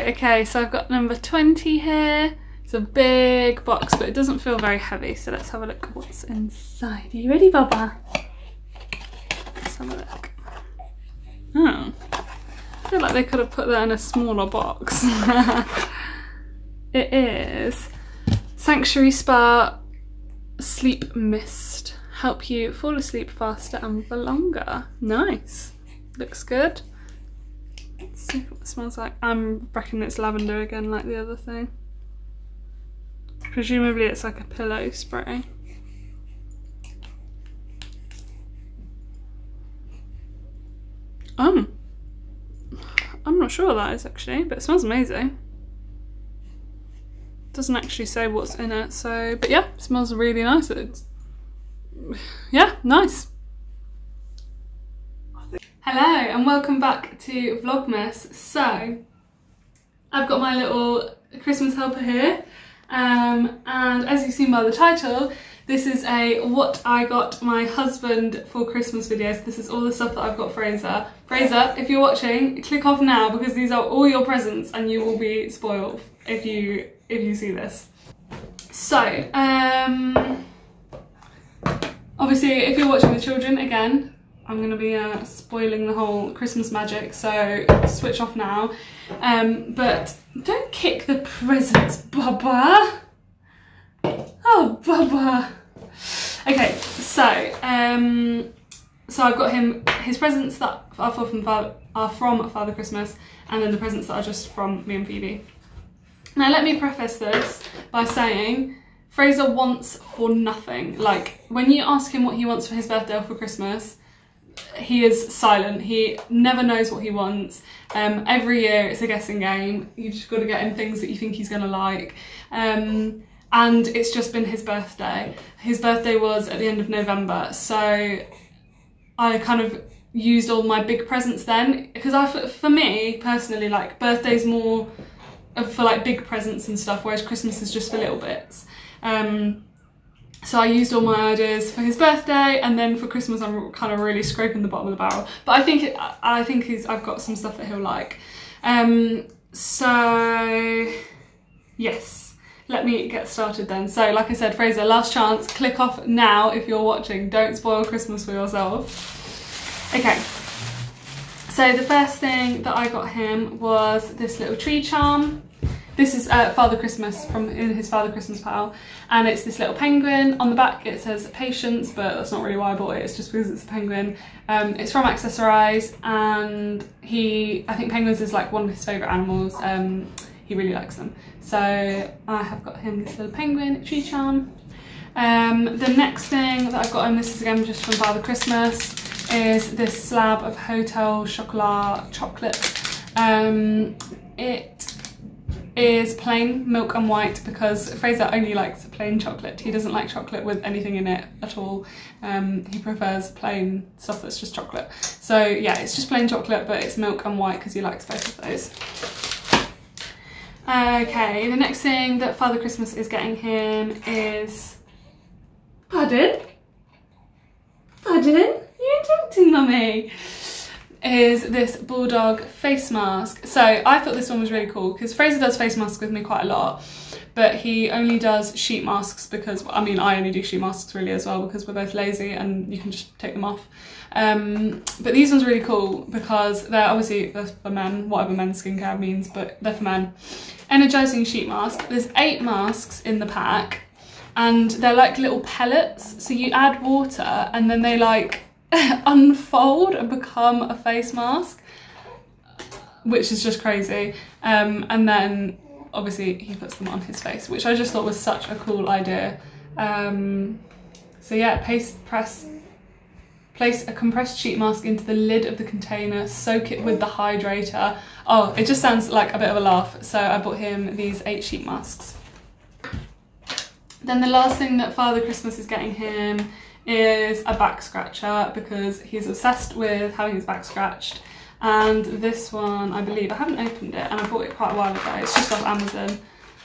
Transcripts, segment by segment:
okay, so I've got number 20 here. It's a big box, but it doesn't feel very heavy. So let's have a look at what's inside. Are you ready, Baba? Let's have a look. Oh, I feel like they could have put that in a smaller box. it is Sanctuary Spa Sleep Mist. Help you fall asleep faster and for longer. Nice. Looks good. See what it smells like. I'm reckoning it's lavender again like the other thing. Presumably it's like a pillow spray. Um, I'm not sure what that is actually, but it smells amazing. Doesn't actually say what's in it, so, but yeah, smells really nice. It's, yeah, nice. Hello and welcome back to Vlogmas. So, I've got my little Christmas helper here um, and as you've seen by the title, this is a what I got my husband for Christmas videos. This is all the stuff that I've got Fraser. Fraser, if you're watching, click off now because these are all your presents and you will be spoiled if you if you see this. So, um, obviously if you're watching with children, again, I'm going to be uh, spoiling the whole Christmas magic, so switch off now. Um, but don't kick the presents, Baba. Oh, Baba. Okay, so um, so I've got him his presents that are from Father, are from Father Christmas, and then the presents that are just from me and Phoebe. Now let me preface this by saying Fraser wants for nothing. Like when you ask him what he wants for his birthday or for Christmas, he is silent. He never knows what he wants. Um, every year it's a guessing game. You've just got to get him things that you think he's going to like. Um, and it's just been his birthday. His birthday was at the end of November, so I kind of used all my big presents then because I, for me personally, like birthday's more for like big presents and stuff, whereas Christmas is just for little bits. Um, so I used all my ideas for his birthday, and then for Christmas I'm kind of really scraping the bottom of the barrel. But I think I think he's I've got some stuff that he'll like. Um, so yes, let me get started then. So like I said, Fraser, last chance. Click off now if you're watching. Don't spoil Christmas for yourself. Okay. So the first thing that I got him was this little tree charm. This is uh, Father Christmas from his Father Christmas pal and it's this little penguin. On the back it says patience but that's not really why I bought it, it's just because it's a penguin. Um, it's from Accessorize and he, I think penguins is like one of his favourite animals. Um, he really likes them. So I have got him this little penguin tree charm. Um, the next thing that I've got him, this is again just from Father Christmas, is this slab of Hotel Chocolat chocolate. Um, it is plain milk and white because Fraser only likes plain chocolate. He doesn't like chocolate with anything in it at all. Um, he prefers plain stuff that's just chocolate. So yeah, it's just plain chocolate, but it's milk and white because he likes both of those. Okay, the next thing that Father Christmas is getting him is... Pardon? Pardon? you're interrupting, mummy? Is this bulldog face mask. So I thought this one was really cool because Fraser does face masks with me quite a lot, but he only does sheet masks because, I mean, I only do sheet masks really as well because we're both lazy and you can just take them off. Um, but these ones are really cool because they're obviously they're for men, whatever men's skincare means, but they're for men. Energizing sheet mask. There's eight masks in the pack and they're like little pellets. So you add water and then they like unfold and become a face mask, which is just crazy. Um, and then obviously he puts them on his face, which I just thought was such a cool idea. Um, so yeah, paste, press, place a compressed sheet mask into the lid of the container, soak it with the hydrator. Oh, it just sounds like a bit of a laugh. So I bought him these eight sheet masks. Then the last thing that Father Christmas is getting him is a back scratcher because he's obsessed with having his back scratched. And this one, I believe, I haven't opened it and I bought it quite a while ago. It's just off Amazon.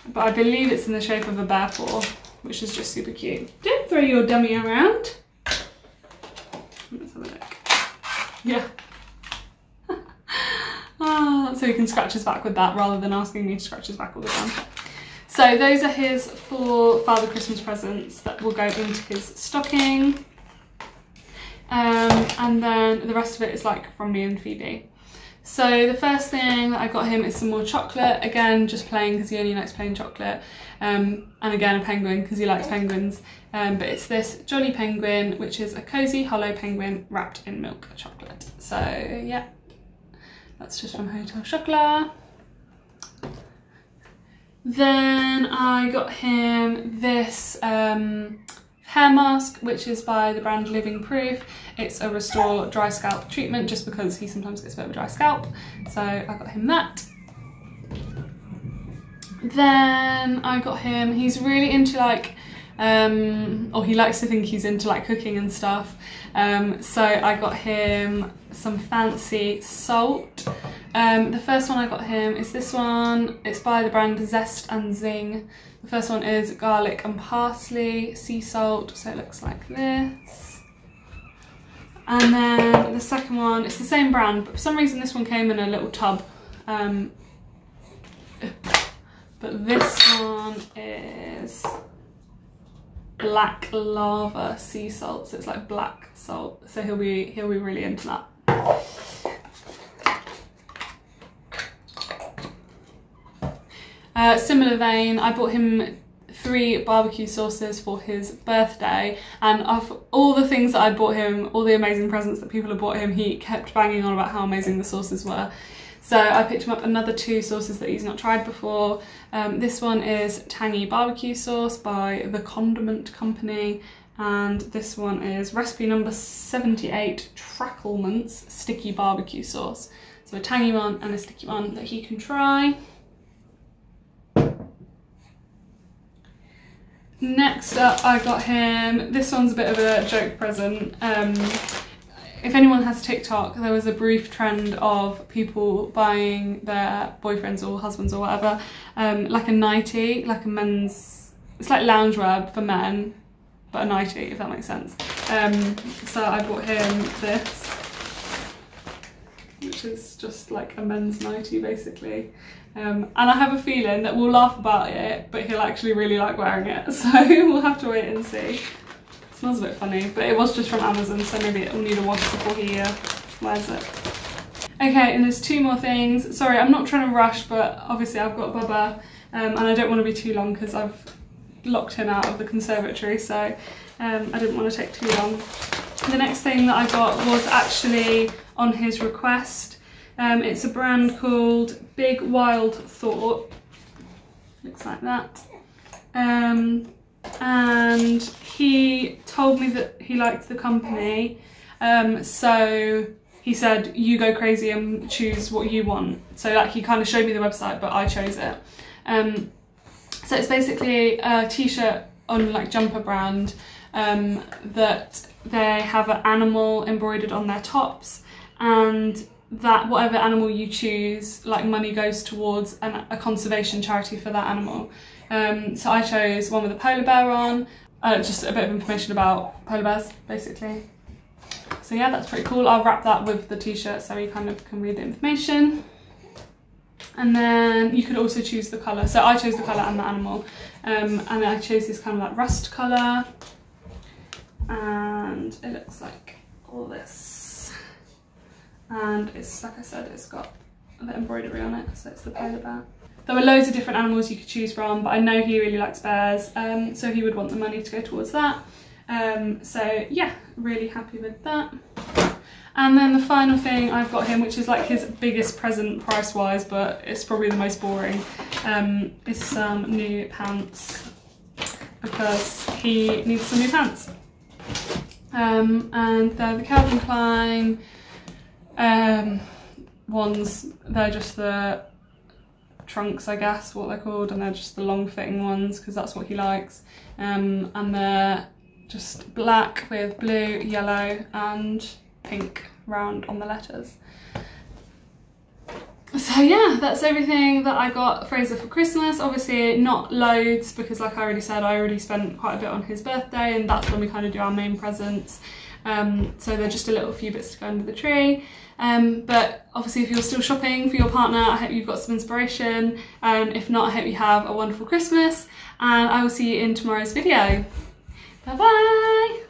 But I believe it's in the shape of a bear paw, which is just super cute. Don't throw your dummy around. Let's have a look. Yeah. oh, so he can scratch his back with that rather than asking me to scratch his back all the time. So those are his four Father Christmas presents that will go into his stocking. Um, and then the rest of it is like from me and Phoebe. So the first thing that I got him is some more chocolate. Again, just plain because he only likes plain chocolate. Um, and again, a penguin because he likes penguins. Um, but it's this Jolly Penguin, which is a cozy hollow penguin wrapped in milk chocolate. So yeah, that's just from Hotel Chocolat. Then I got him this um, hair mask, which is by the brand Living Proof. It's a restore dry scalp treatment just because he sometimes gets a bit of a dry scalp. So I got him that. Then I got him, he's really into like, um, or he likes to think he's into like cooking and stuff. Um, so I got him some fancy salt. Um, the first one I got him is this one. It's by the brand Zest and Zing. The first one is garlic and parsley sea salt, so it looks like this. And then the second one, it's the same brand, but for some reason this one came in a little tub. Um, but this one is black lava sea salt, so it's like black salt. So he'll be he'll be really into that. Uh, similar vein, I bought him three barbecue sauces for his birthday and of all the things that I bought him, all the amazing presents that people have bought him, he kept banging on about how amazing the sauces were. So I picked him up another two sauces that he's not tried before. Um, this one is Tangy Barbecue Sauce by The Condiment Company and this one is recipe number 78 Tracklements Sticky Barbecue Sauce. So a tangy one and a sticky one that he can try. Next up I got him, this one's a bit of a joke present. Um, if anyone has TikTok, there was a brief trend of people buying their boyfriends or husbands or whatever, um, like a nightie, like a men's, it's like loungewear for men, but a nightie, if that makes sense. Um, so I bought him this, which is just like a men's nightie basically. Um, and I have a feeling that we'll laugh about it, but he'll actually really like wearing it. So we'll have to wait and see. It smells a bit funny, but it was just from Amazon, so maybe it'll need a wash before he uh, wears it. Okay, and there's two more things. Sorry, I'm not trying to rush, but obviously I've got Bubba, um, and I don't want to be too long because I've locked him out of the conservatory, so um, I didn't want to take too long. The next thing that I got was actually on his request. Um, it's a brand called Big Wild Thought. Looks like that. Um, and he told me that he liked the company. Um, so he said, you go crazy and choose what you want. So like he kind of showed me the website, but I chose it. Um, so it's basically a t-shirt on like jumper brand um, that they have an animal embroidered on their tops and that whatever animal you choose, like money goes towards an, a conservation charity for that animal. Um, so I chose one with a polar bear on, uh, just a bit of information about polar bears basically. So yeah, that's pretty cool. I'll wrap that with the t-shirt so you kind of can read the information. And then you could also choose the colour. So I chose the colour and the animal. Um, and I chose this kind of like rust colour. And it looks like all this and it's like I said it's got the embroidery on it so it's the polar bear. There were loads of different animals you could choose from but I know he really likes bears um, so he would want the money to go towards that um, so yeah really happy with that. And then the final thing I've got him, which is like his biggest present price-wise, but it's probably the most boring, um, is some new pants because he needs some new pants. Um, and they're the Calvin Klein um, ones, they're just the trunks, I guess, what they're called, and they're just the long fitting ones because that's what he likes. Um, and they're just black with blue, yellow and pink round on the letters. So yeah, that's everything that I got Fraser for Christmas. Obviously not loads because like I already said, I already spent quite a bit on his birthday and that's when we kind of do our main presents. Um, so they're just a little few bits to go under the tree. Um, but obviously if you're still shopping for your partner, I hope you've got some inspiration. Um, if not, I hope you have a wonderful Christmas and I will see you in tomorrow's video. Bye bye!